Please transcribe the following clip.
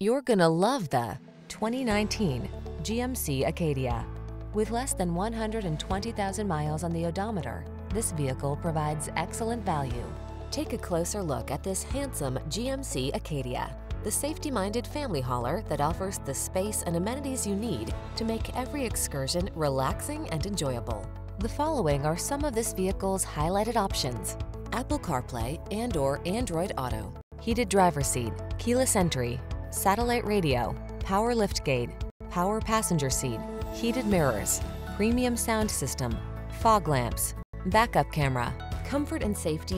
You're gonna love the 2019 GMC Acadia. With less than 120,000 miles on the odometer, this vehicle provides excellent value. Take a closer look at this handsome GMC Acadia, the safety-minded family hauler that offers the space and amenities you need to make every excursion relaxing and enjoyable. The following are some of this vehicle's highlighted options. Apple CarPlay and or Android Auto, heated driver seat, keyless entry, satellite radio, power liftgate, power passenger seat, heated mirrors, premium sound system, fog lamps, backup camera. Comfort and safety